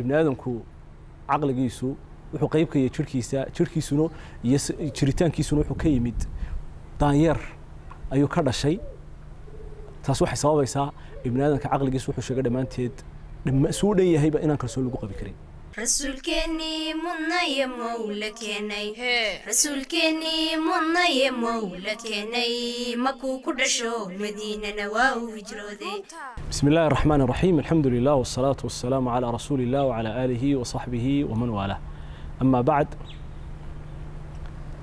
ibni aadamku caqligiisu wuxuu qeyb ka yahay jirhkiisa jirhkiisuna iyo jiritaankiisuna wuxuu ka yimid daanyeer ayuu ka dhashay. Taas waxay sababaysaa ibni aadamka caqligiisa wuxuu sheegay dhammaanteed suu dhan yahayba inaan kalsoon lagu qabi karin rasuulkeennii mudnaye mowla keenay rasuulkeennii mudnaye mowla keenay makuu ku dhasho madiinana waa uu hijrooday بسم الله الرحمن الرحيم الحمد لله والصلاة والسلام على رسول الله وعلى آله وصحبه ومن والاه أما بعد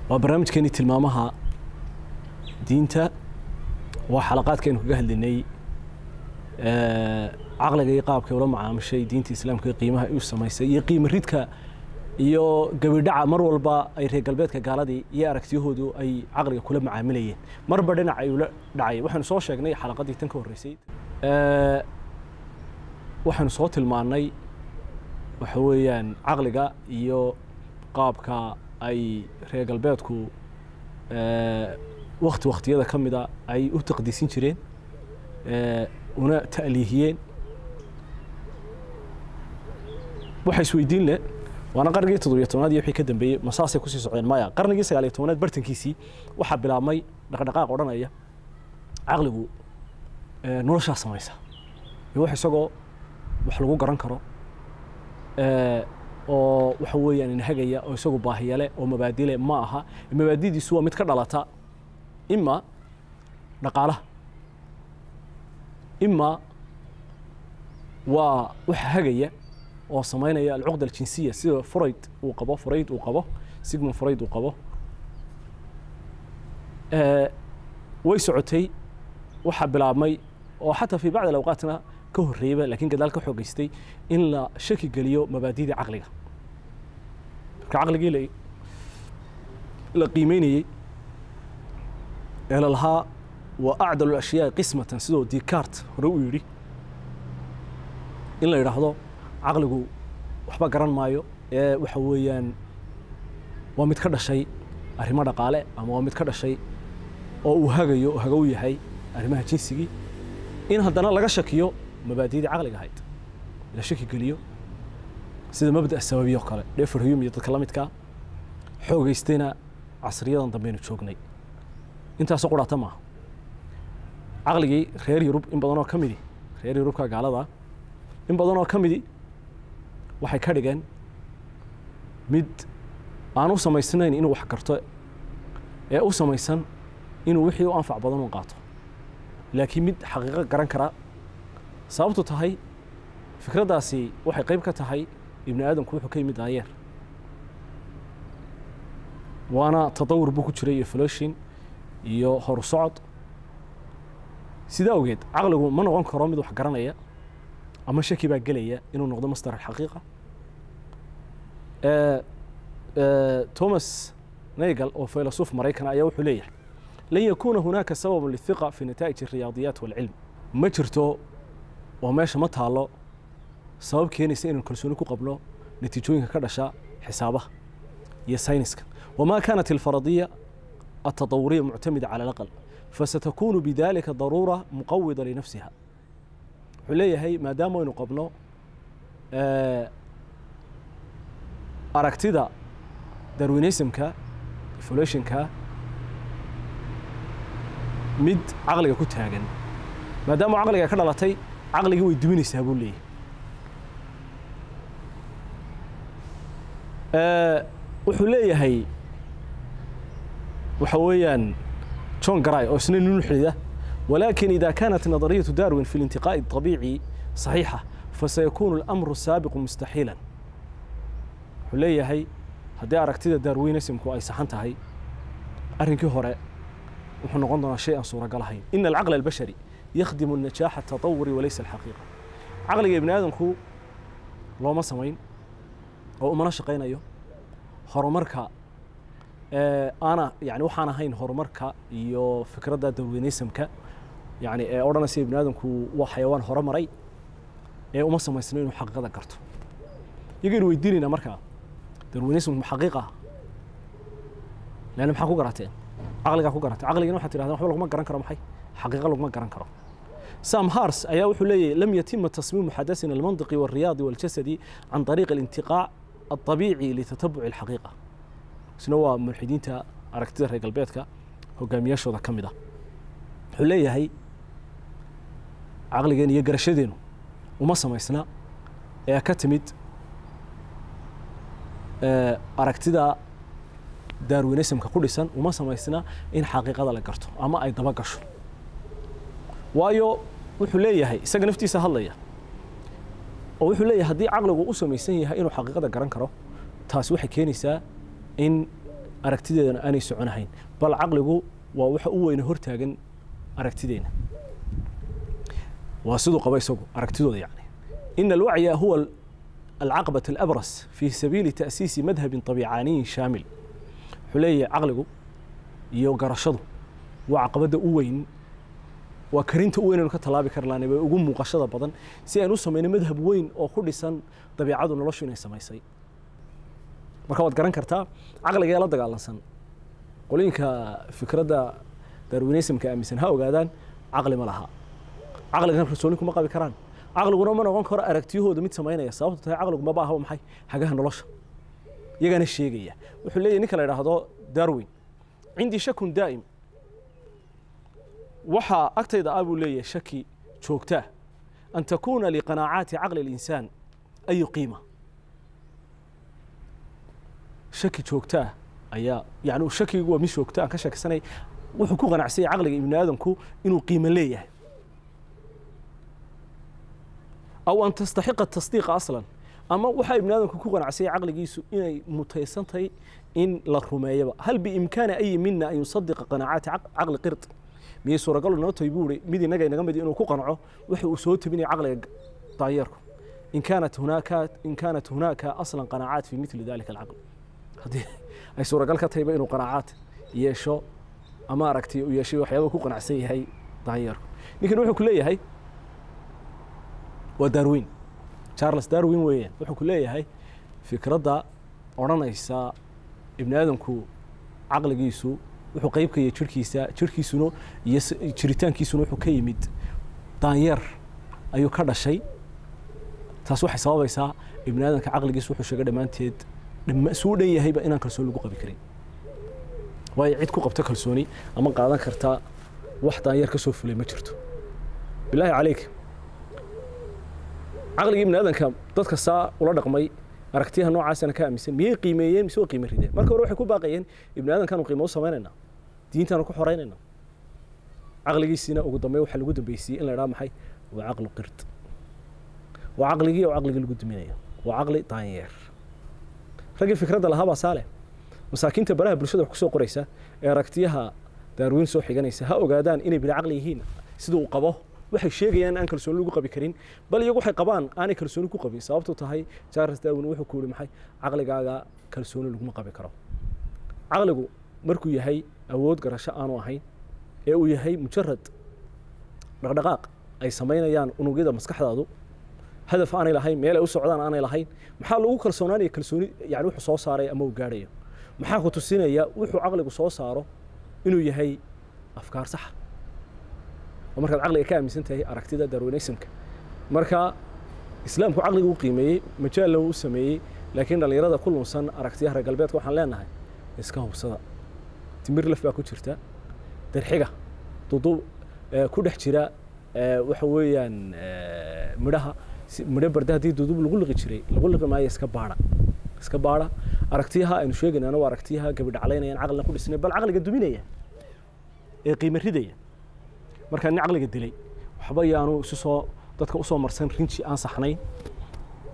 وبرنامج كاني تلمامها دينتا وحلقات كانوا كجهل لني caqliga iyo qaabkay ula macaamishay diinta islaamka qiimaha u samaysay iyo qiimo ridka iyo gabidhaca mar walba ay reer galbeedka gaaladii iyo aragtiyahoodu ay caqliga kula macaamilayeen. Marba dhinac ay ula dhacay. Waxaanu soo sheegnay xalaqadii tan ka horreysay waxaanu soo tilmaannay waxa weeyaan caqliga iyo qaabka ay reer galbeedku wakti waktiyada ka mida ay u taqdiisin jireen una ta'liihiyeen waxa isweydiin leh waana qarnigii toddobiyo tobnaad iyo wixii ka dambeeyey masaasay ku sii socdeen maya. Qarnigii sagaaliyo tobnaad bartankiisii waxaa bilaabmay dhaqdhaqaaq odhanaya caqligu noloshaa samaysa. Iyo wax isagoo wax lagu garan karo oo waxa weeyaan inhagaya oo isagu baahiyale oo mabaadile ma aha. Mabaadidiisu waa mid ka dhalata ima dhaqaalaha ima waa waxa hagaya oo samaynaya alcuqda aljinsiya. Sida freud uu qabo freud uu qabo sigmund freud uu qabo. Way socotay waxaa bilaabmay oo xataa fi bacd alawqaatna ka horreeyaba laakiin gadaal ka xoogeystay in la shaki geliyo mabaadida caqliga. Marka caqligii la qiimeynayey ee la lahaa waa acdal ashyaai qismatan sidoo dicart hore uu yidhi in la yidhaahdo caqligu waxba garan maayo ee waxa weeyaan waa mid ka dhashay arrimo dhaqaale ama waa mid ka dhashay oo uu hagayo oo hagow yahay arrimaha jinsigii. In haddana laga shakiyo mabaadidii caqliga ahayd la shaki geliyo sida mabda sababiyo kale dhefer huyum iyo dadka la midkaa xoogeystayna casriyadan dambeynu joognay. Intaasoo qudhaata maaha caqligii reer yurub in badanoo ka midi reer yurubka gaalada in badanoo ka midi waxay ka dhigeen mid aan u samaysnayn inuu wax garto ee u samaysan inuu wixii u anfac badan u qaato. Laakiin mid xaqiiqo garan kara sababtu tahay fikraddaasi waxay qayb ka tahay ibni aadamku wuxuu ka yimid daayeer waana tadawur buu ku jiray iyo floshin iyo horu socod sidaa ogeed caqligu ma noqon karo mid wax garanaya ama shaki baa gelaya inuu noqdo mastar alxaqiiqa. Eh, eh, Thomas nagel oo filasuuf maraykana ah, ayaa wuxuu leeyahay lan yakuuna hunaaka sababun lihiqa fi nataa'ij ariyaadiyaat walcilm. Ma jirto oo meesha ma taallo sabab keenaysa inaan kalsooni ku qabno natiijooyinka ka dhasha xisaabaha iyo sayniska. Wamaa kaanat alfaradiya altadawuriya muctamida cala alaqal فستكون بذلك ضرورة مقوضة لنفسها حليهي ما دام وينو قبله أركتدا داروينيسمكا إيفوليشنكا mid caqliga ku taagan maadaama caqliga ka dhalatay caqligii way duminaysaa buu leeyahy wuxuu leeyahay waxa weeyaan john garay oo isna nin xidida ولكن إذا كانت نظرية داروين في الانتقاء الطبيعي صحيحة فسيكون الأمر السابق مستحيلا حليهي هدي أركتida داروينسمku ay saxan tahay arrinkii hore wuxuu noqon doonaa shay aan suuragal ahayn إن العقل البشري يخدم النجاح التطوري وليس الحقيقة caqliga ibni aadamku looma samayn oo umana shaqaynayo horumarka ana yani waxaan ahayn horumarka iyo fikradda darweynisamka yani ee odhanaysa ibni aadamku waa xayawaan hore maray ee uma samaysno inuu xaqiiqada garto iyagaynu weydiinaynaa markaa darweynisamku xaqiiqa ah leanna maxaa ku garateen caqligaa ku garatay caqligana waxaad tidhahdeen waxba laguma garan karo maxay xaqiiqa laguma garan karo سام هارس ayaa wuxuu leeyahay لم يتم تصميم حدث المنطقي والرياضي والجسدي عن طريق الانتقاء الطبيعي لتتبع الحقيقة isna waa mulxidiinta aragtida reer galbeedka hogaamiyaashooda ka mid ah. Wuxuu leeyahay caqligeen iyo garashadeenu uma samaysna ee ka timid aragtida darwinismka ku dhisan uma samaysna in xaqiiqada la garto ama ay daba gasho. Waayo wuxuu leeyahay isaga naftiisa hadlaya oo wuxuu leeyahay haddii caqligu u samaysan yahay inuu xaqiiqada garan karo taasi waxay keenaysaa in aragtideedana aanay soconahayn bal caqligu waa waxa u weyne hortaagan aragtideena. Waa siduu qaba isagu aragtidooda yani ina alwacya huwa alcaqbaة alabras fi sabiili ta'siisi madhabin طabiicaaniyin shaamil. Wuxuu leeyahay caqligu iyo garashadu waa caqabadda u weyn waa karinta u weyn aynu ka tallaabi karlaan way ugu muuqashada badan si aynu u samayno madhab weyn oo ku dhisan dabiicadu noloshu inay samaysay marka waad garan kartaa caqliga ee la dagaalansan. Qolooyinka fikradda darwinismka aaminsan ha ogaadaan caqli ma laha. Caqligan kalsooni kuma qabi karaan. Caqliguna ma noqon karo aragtiyahooda mid samaynaya. Sababto tahay caqligu maba ahaba maxay? Hagaha nolosha. Iyagana sheegaya. Wuxuu leeyahy ninka la idhaahdo darwin cindii shakun daa'im. Waxaa agtayda ah buu leeyahay shaki joogtaa. An takuuna liqanaacaati caqli اlinsaan ayu qiima shaki joogtaa ayaa yani shakigu waa mid joogta aan ka shakisanay wuxuu ku qanacsanyay caqliga ibni aadamku inuu qiimo leeyahay. Aw an tastaxiqa tasdiiqa aslan ama waxaa ibni aadamku ku qanacsanyay caqligiisu inay mutaysantahay in la rumeeyaba. Hal biimkaani ayi mina an yusadiqa qanaacaati caqli qird miyay suuragal noo tahay buu ihi mid inaga inaga mid inuu ku qanco waxa uu soo tabinaya caqliga daanyeerku in kaanat hunaaka in kaanat hunaaka aslan qanaacaat fi mithli dalika alcaql haddii ay suuragal ka tahayba inuu qanaacaad yeesho ama aragti uu yeeshay waxyaaba ku qanacsan yahay daanyeerku ninkan wuxuu ku leeyahay waa darwin. Charles darwin weeyaan. Wuxuu ku leeyahay fikradda odhanaysa ibni aadamku caqligiisu wuxuu qayb ka yahay jirhkiisa jirhkiisuna iyo jiritaankiisuna wuxuu ka yimid. Daanyeer ayuu ka dhashay. Taas waxay sababaysaa ibni aadamka caqligiisu wuxuu sheegay dhammaanteed suu dhan yahayba inaan kalsooni lagu qabi karin. Waayo cid ku qabto kalsooni ama qaadan karta wax daanyeer ka soo fulay ma jirto. Bilaahi calayk caqligii ibni aadanka dadka saa ula dhaqmay aragtiyaha noocaasana ka aaminsan miyay qiimeeyeen mise waa qiime rideen marka hore waxay ku baaqayeen ibni aadankaanu qiimo u samaynayna diintaanu ku xoreynayna. Caqligiisiina ugu dambeyn waxaa lagu dambeysiyey in la idhaha maxay? Waa caqlu qird waa caqligii oo caqligii lagu duminayo waa caqli daanyeer raggii fikradda lahaa baa saale. Masaakiinta baraha bulshada wax ku qoraysa ee aragtiyaha daarwiin soo xiganaysa ha ogaadaan inay bila caqli yihiin sida uu qabo. Waxay sheegayaan aan kalsooni lagu qabi karin bal iyagu waxay qabaan aanay kalsooni ku qabin. Sababtu tahay charles darwin wuxuu ku yidhi maxay? Caqligaaga kalsooni laguma qabi karo. Caqligu markuu yahay awood garasho aanu ahayn ee uu yahay mujarad dhaqdhaqaaq ay samaynayaan unugyada maskaxdaadu hadaf aanay lahayn meel ay u socdaan aanay lahayn. Maxaa lagu kalsoonaanaya kalsooni yani wuxuu soo saaray ama uu gaadhayo? Maxaa ku tusinaya wuxuu caqligu soo saaro inuu yahay afkaar saxa oo markaad caqliga ka aaminsan tahay aragtida darwinismka marka islaamku caqliga u qiimeeyey majaalna uu u sameeyey laakiin dhallinyarada ku lunsan aragtiyaha reer galbeedka waxaan leenahay iska hubsada. Timir laf baa ku jirta darxiga duduub ku dhex jira waxa weeyaan midhaha midho barda haddii duduub lagu liqi jiray lagu liqi maayo iska baadha iska baadha. Aragtiyaha aynu sheegaynaana waa aragtiyaha gabidhaclaynayaan caqlina ku dhisnay bal caqliga duminaya ee qiime ridaya. Markaa nin caqliga dilay waxba yaanu isu soo dadka u soo marsan rinji aan saxnayn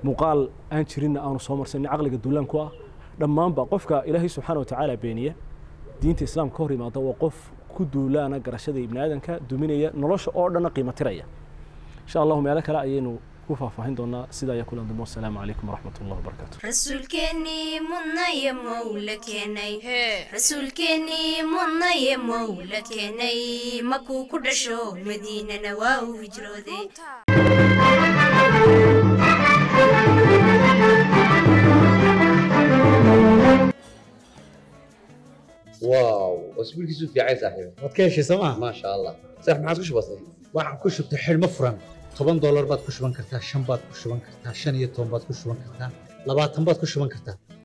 muuqaal aan jirinna aanu soo marsan nin caqliga dulaan ku ah. Dhammaanba qofka ilaahay subxaana wa tacaala beeniya diinta islaamka ka hor yimaada waa qof ku duulaana garashada ibni aadanka duminaya nolosha oo dhanna qiimo tiraya. Insha allahu meelo kale ayaynu ku faahfaahin doonaa sidaa ayaa kulan dambe wasalaamu calaykum waraxmat ullahi wabarakaatu rasuulkeennii mudnaye mowla keenay rasuulkeennii mudnaye mowla keenay makuu ku dhasho madiinana waa uu hijrooday واو اسبوع كيسو في عايز صاحبي waad ka heshay sooma ما شاء الله صح ما عاد كش بسيط waxaan ku shubtay xidhmo furan toban doolar baad ku shuban kartaa shan baad ku shuban kartaa shan iyo toban baad ku shuban kartaa labaatan baad ku shuban kartaa